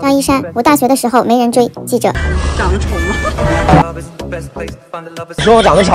张一山，我大学的时候没人追。记者，长得丑吗？说我长得丑？